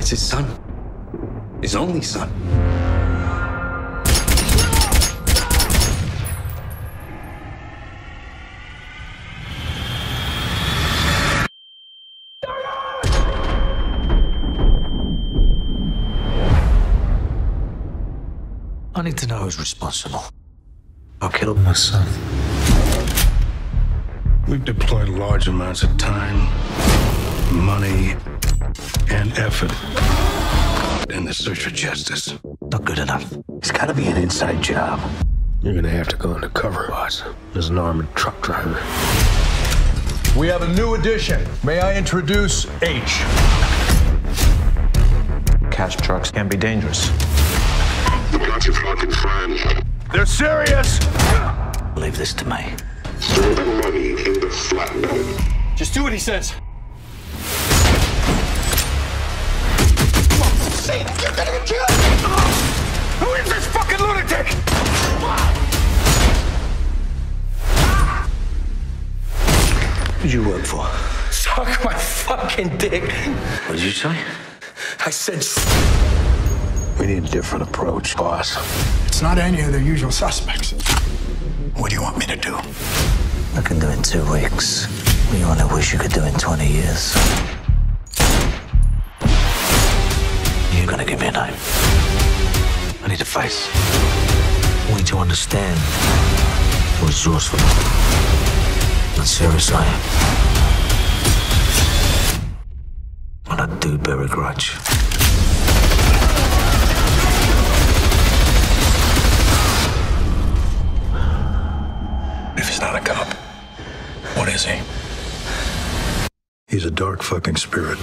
It's his son. His only son. I need to know who's responsible. I'll kill my son. We've deployed large amounts of time, money, and effort in the search for justice. Not good enough. It's gotta be an inside job. You're gonna have to go undercover, boss, as an armored truck driver. We have a new addition. May I introduce H? Cash trucks can be dangerous. Got your fucking friend. They're serious! Leave this to me. Store the money in the flatbed. Just do what he says. Who is this fucking lunatic? Who'd you work for? Suck my fucking dick. What did you say? I said. We need a different approach, boss. It's not any of the usual suspects. What do you want me to do? I can do it in two weeks. What do you want to wish you could do in 20 years. Give me a name. I need a face. I need to understand how resourceful and serious I am. And I do bear a grudge. If he's not a cop, what is he? He's a dark fucking spirit.